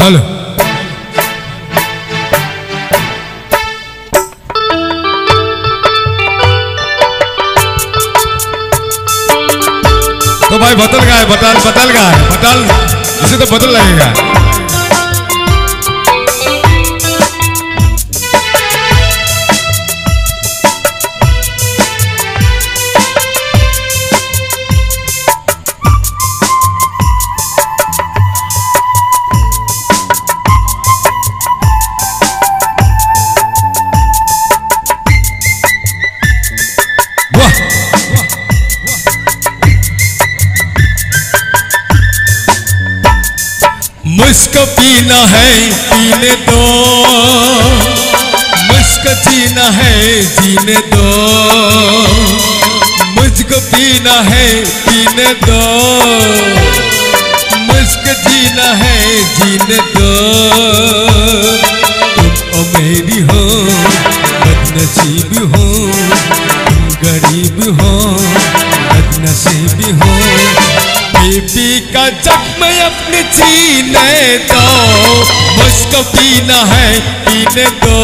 Hello तो भाई बदल गए बदल बदल है बदल। इसे तो बदल लगेगा। मुझको पीना है पीने दो। मुझको जीना है, जीने दो। मुझको पीना है पीने दो। मुझको जीना है, जीने दो। तुम ओ मेरी हो, बदनसीब हो, तुम गरीब हो, बदनसीब हो। बीबी का जख्म अपने जीने दो। मुझको पीना है, पीने दो।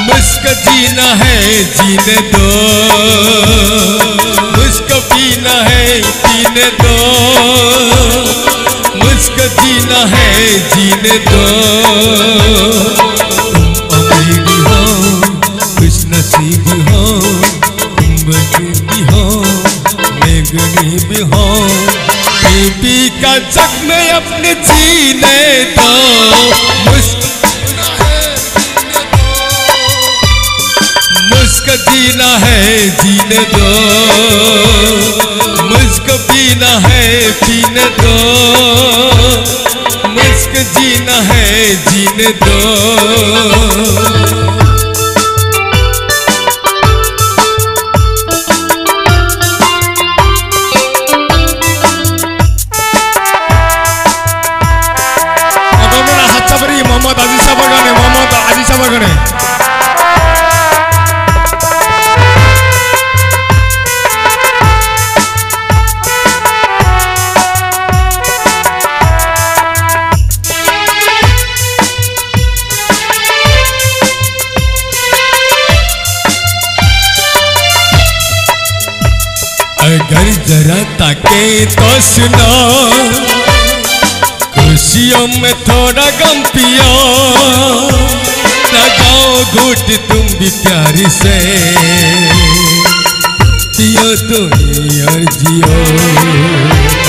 मुझको जीना है, जीने दो। मुझको पीना है, पीने दो। मुझको जीना है, जीने दो। अमीरी मैं गरीब बीबी का जख्म अपने जीने दो। मुझको जीना है, जीने दो। मुझको पीना है, पीने दो। मुझको जीना है, जीने दो। ताके तो सुनो। खुशियों में थोड़ा गम पियो। लगाओ घुट तुम भी प्यारी से। पियो तो और जियो।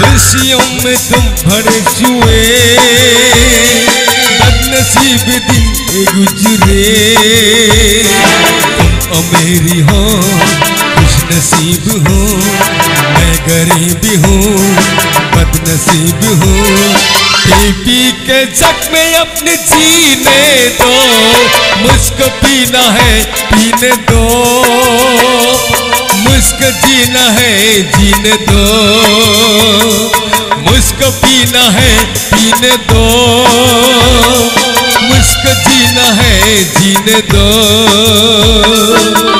खुशियों में तुम भरे जुए बदनसीब दिन गुजरे। तुम अमेरी हो खुश नसीब हो, मैं गरीब हूँ, बदनसीब हूँ। पी पी के जख्म अपने जीने दो, मुझको पीना है, पीने दो। जीना है जीने दो। मुझको पीना है पीने दो। मुझको जीना है जीने दो।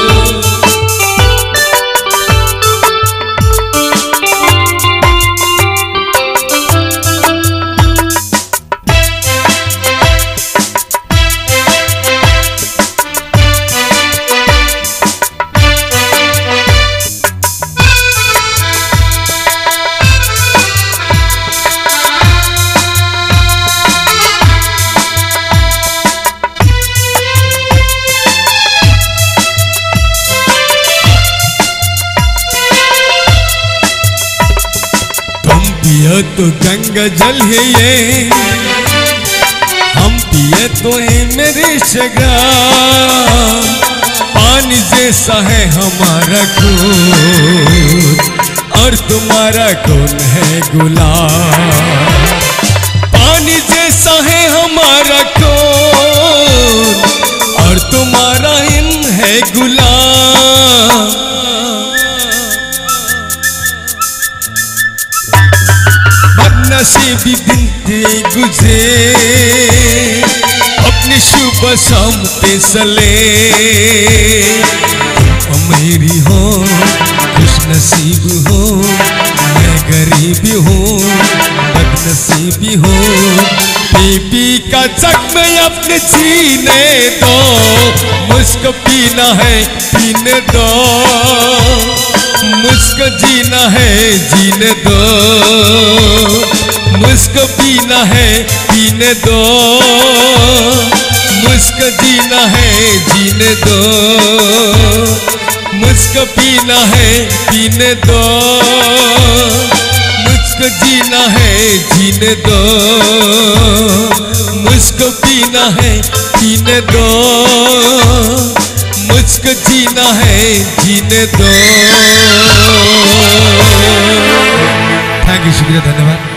तो गंगा जल है ये हम पिए तो है मेरे शगा पानी जैसा है हमारा खून और तुम्हारा कौन है गुलाब। पानी जैसा है हमारा खून और तुम्हारा हिम है गुलाब। से भी तेरे गुजरे अपने शुभ शाम पे सले। मेरी हो, खुश नसीब हो, मैं गरीब हूँ, बदनसीबी हो। बीबी का जख्म अपने जीने दो मुस्क पीना है, पीने दो। मुस्क जीना है, जीने दो। मुस्क पीना है पीने दो। मुस्क जीना है, जीने दो। मुस्क पीना है पीने दो। मुस्क जीना है, जीने दो। मुस्क पीना है पीने दो। मुस्क जीना है, जीने दो। थैंक यू शुक्रिया, धन्यवाद।